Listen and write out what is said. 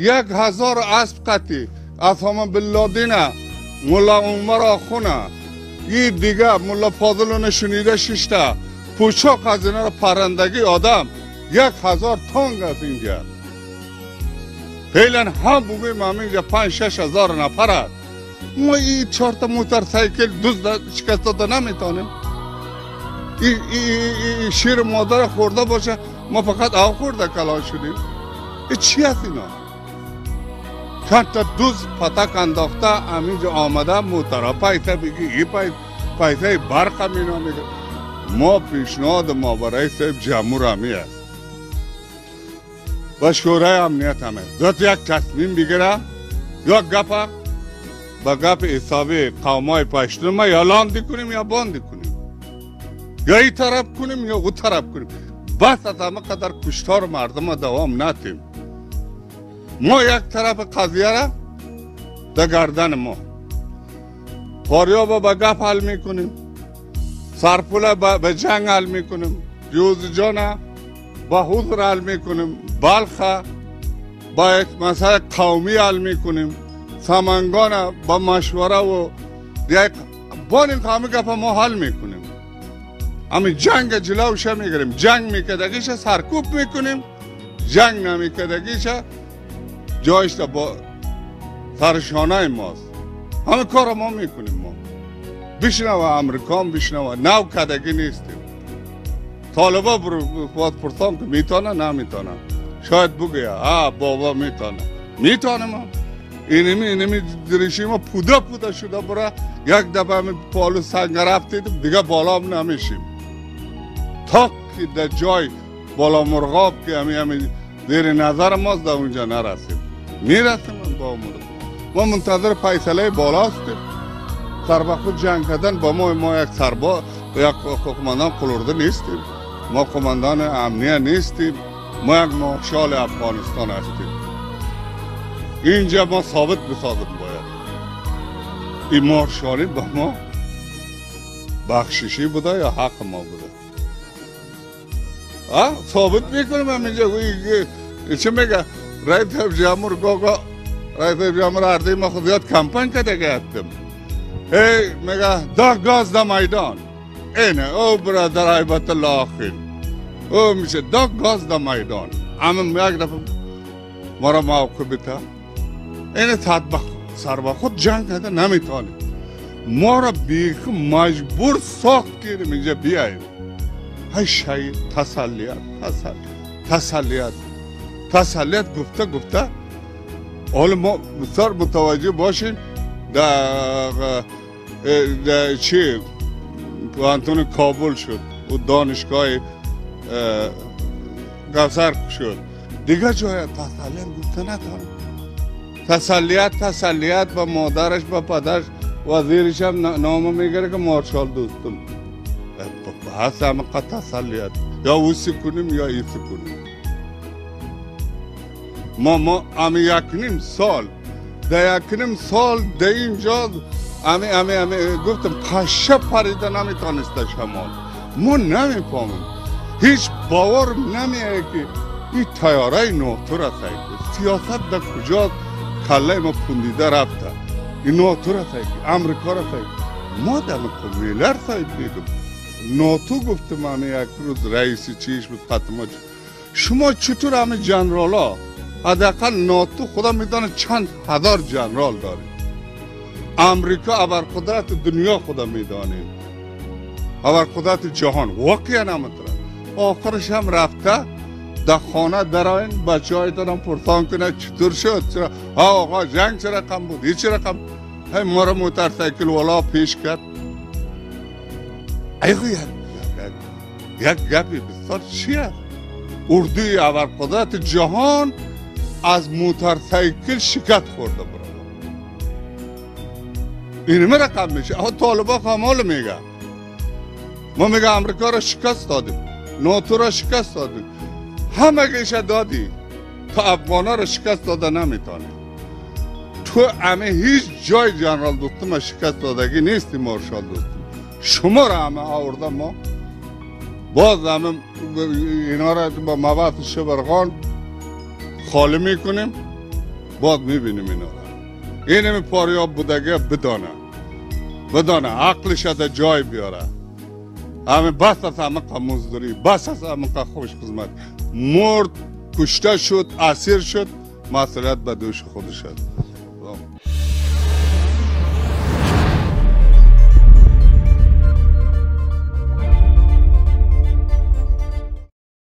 یک هزار اسب قطی. افهام بلادینه ملا عمر آخونه این دیگه ملا فاضل نشونیده ششته پوچاق از اینا پرندگی آدم. یک هزار تانگ از اینجا فعلا هم بگویم همینجا پنج شش هزار نفر هست ما این چهار تا موتر سایکل دوز شکست داده نمی‌تونیم. این ای ای شیر مادر خورده باشه. ما فقط آب خورده کلان شدیم. چی هست اینا؟ چند تا دوز پتک انداخته همینجا آمده موتر پیسه بگی ای پیسه برق هم اینا میگه ما پیشنهاد ما برای صاحب جمهور همی است و شورای امنیت همه. ذات یک تصمیم بگیره. یا گپ با گپ حسابی قومای پشتون ما یا لاندی کنیم یا باندی کنیم. یا این طرف کنیم یا او طرف کنیم. بس از همه قدر کشتار مردم دوام نتیم ما یک طرف قضیه را در گردن ما. فاریاب با گپ حل می‌کنیم. سرپول به جنگ حل می‌کنیم. جوز جان با حضور حل می‌کنیم. بلخ با یک مسئله قومی حل می‌کنیم. سمنگان با مشوره و یک بان این قومی گپ ما حل می‌کنیم. همین جنگ جلوش می‌گیریم. جنگ میکدگیش سرکوب می‌کنیم. جنگ نمیکدگیش جایش با سرشانه ماست. همه کار ما می‌کنیم ما. بشنو امریکا هم بشنو نو کدگی نیستیم. طالبا باید پرسان که می‌تونه نمی‌تونه. شاید بگه آه بابا می‌تونه. می‌تونه ما. اینمی اینمی دریشی ما پودا پودا شده برا یک دفعه همین پالو سنگ رفتید دیگه بالا هم نمیشیم. تا که در جای بالا مرغاب که همین همین زیر نظر ماست در اونجا نرسیم. می‌رسیم با مرغاب ما منتظر پیسله بالا هستیم سر خود جنگ کردن با ما ما یک سربا یک قماندان قلورده نیستیم. ما قماندان امنیه نیستیم. ما یک مارشال افغانستان هستیم. اینجا ما ثابت بسازیم باید. این مارشالی با ما بخششی بوده یا حق ما بوده؟ آه ثابت می‌کنم هم اینجا. چه میگه؟ رایت جمهور گاگا رایت جمهور اردی ما خود زیاد کمپین کده گفتم ای میگه دا گاز دا میدان اینه او برادر عیبت الله آخر او میشه دا گاز دا میدان اما یک دفعه ما را موقع بیتا این تطبق سر با خود جنگ کرده نمی‌تونه ما را بیخ مجبور ساخت کردیم اینجا بیاییم های شاید تسلیت تسلیت تسلیت تسلیت گفته گفته. حالا ما بسیار متوجه باشین در چی؟ پانتون کابل شد و دانشگاه گفسر شد. دیگه جای تسلیت گفته نتونه تسلیت تسلیت با مادرش با پدرش وزیرش هم نامه میگره که مارشال دوستم. بحث همه قطع تسلیت. یا او کنیم یا ای کنیم. ما ما امی یک نیم سال. در یک نیم سال در اینجا. امی امی امی گفتم قشه پریده نمی‌تونسته شمال. ما نمی‌فهمیم. هیچ باور نمیه که این تیاره نوتور است سیاست در کجا کله ما پوندیده رفته. این نوتور است امریکا را ما در قبیلر سایت میگم ناتو گفتم همه یک روز رئیس چیش بود ختم شما چطور همه ها حداقل ناتو خدا میدانه چند هزار جنرال داره امریکا ابرقدرت دنیا خدا میدانه ابرقدرت جهان واقعا نمی‌تونه آخرش هم رفته. در خانه درائن بچه های دارم پرسان کنه چطور شد چرا؟ آقا جنگ چه رقم بود؟ هیچ رقم؟ های ما رو موترسیکل والا پیش کرد. ایگو یک یک گپی بسیار چیه؟ اردوی ابرقدرت جهان از موترسیکل شکست خورده برا این رقم میشه. آها طالبا خمال میگه ما میگه امریکا را شکست دادیم. ناتو را شکست دادیم. همه گیشه دادی. تا افغانا را شکست داده نمی‌تونه تو همه هیچ جای جنرال دوستم شکست دادگی نیستی مارشال دوستم. شما را همه آورده ما. باز همه اینا را با مواد شبرغان خالی می‌کنیم باز می‌بینیم اینا این همه پاریاب بودگه بدانه. بدانه عقلش در جای بیاره. همه بس از همه مزدوری بس از همه خوش خدمت. مرد کشته شد اسیر شد مسئولیت به دوش خودش شد